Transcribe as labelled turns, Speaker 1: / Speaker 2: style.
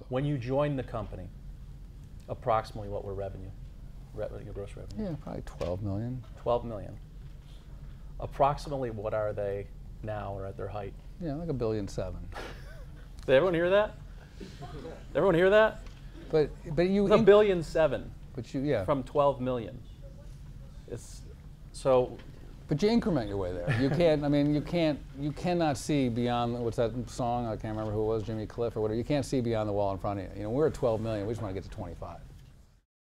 Speaker 1: So.
Speaker 2: When you joined the company, approximately what were revenue? Re- your gross revenue?
Speaker 1: Yeah, probably 12 million.
Speaker 2: 12 million. Approximately what are they now or at their height?
Speaker 1: Yeah, like a billion seven.
Speaker 2: Did everyone hear that? Did everyone hear that?
Speaker 1: But but you
Speaker 2: a billion seven
Speaker 1: But you yeah.
Speaker 2: from 12 million. It's so
Speaker 1: But you increment your way there. You can't. I mean, you can't. You cannot see beyond what's that song? I can't remember who it was, Jimmy Cliff or whatever. You can't see beyond the wall in front of you. You know, we're at 12 million. We just want to get to 25.